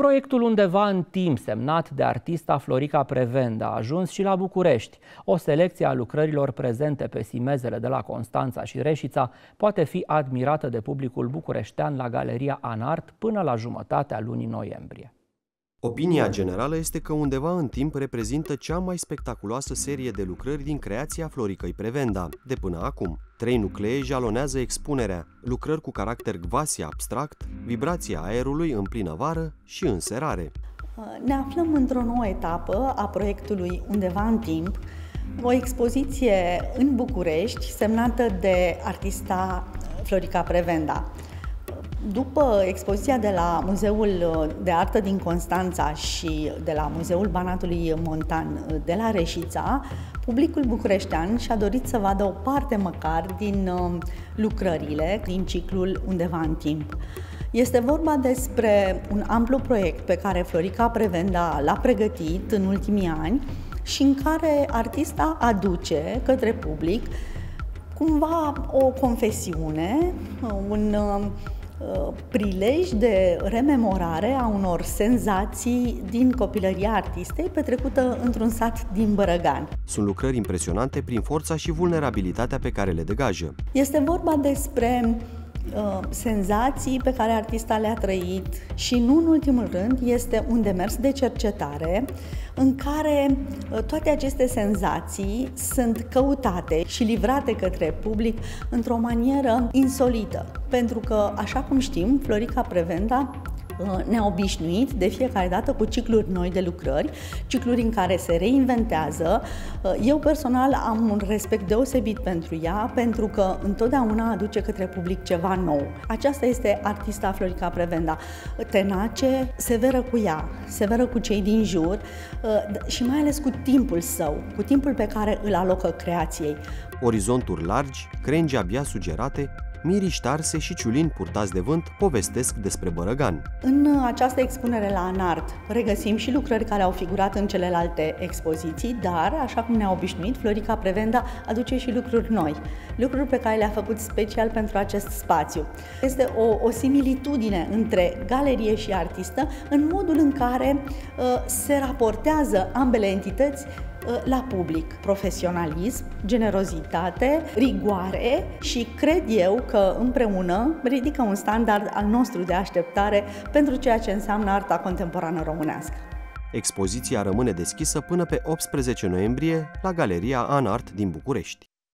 Proiectul undeva în timp, semnat de artista Florica Prevenda, a ajuns și la București. O selecție a lucrărilor prezente pe simezele de la Constanța și Reșița poate fi admirată de publicul bucureștean la Galeria Anart până la jumătatea lunii noiembrie. Opinia generală este că undeva în timp reprezintă cea mai spectaculoasă serie de lucrări din creația Floricăi Prevenda, de până acum. Trei nuclee jalonează expunerea, lucrări cu caracter gvasi abstract, vibrația aerului în plină vară și în serare. Ne aflăm într-o nouă etapă a proiectului Undeva în timp, o expoziție în București semnată de artista Florica Prevenda. După expoziția de la Muzeul de Artă din Constanța și de la Muzeul Banatului Montan de la Reșița, publicul bucureștean și-a dorit să vadă o parte măcar din um, lucrările din ciclul Undeva în timp. Este vorba despre un amplu proiect pe care Florica Prevenda l-a pregătit în ultimii ani și în care artista aduce către public cumva o confesiune, un um, Uh, prilej de rememorare a unor senzații din copilăria artistei petrecută într-un sat din Bărăgan. Sunt lucrări impresionante prin forța și vulnerabilitatea pe care le degajă. Este vorba despre Uh, senzații pe care artista le-a trăit și nu în ultimul rând este un demers de cercetare în care uh, toate aceste senzații sunt căutate și livrate către public într-o manieră insolită. Pentru că, așa cum știm, Florica Preventa Uh, ne-a obișnuit de fiecare dată cu cicluri noi de lucrări, cicluri în care se reinventează. Uh, eu personal am un respect deosebit pentru ea, pentru că întotdeauna aduce către public ceva nou. Aceasta este artista Florica Prevenda, tenace, severă cu ea, severă cu cei din jur uh, și mai ales cu timpul său, cu timpul pe care îl alocă creației. Orizonturi largi, crengi abia sugerate, Miriș ștarse și ciulini purtați de vânt povestesc despre Bărăgan. În această expunere la Anart regăsim și lucrări care au figurat în celelalte expoziții, dar, așa cum ne-a obișnuit, Florica Prevenda aduce și lucruri noi, lucruri pe care le-a făcut special pentru acest spațiu. Este o, o similitudine între galerie și artistă în modul în care uh, se raportează ambele entități Uh, la public. Profesionalism, generozitate, rigoare și cred eu că împreună ridică un standard al nostru de așteptare pentru ceea ce înseamnă arta contemporană românească. Expoziția rămâne deschisă până pe 18 noiembrie la Galeria Anart din București.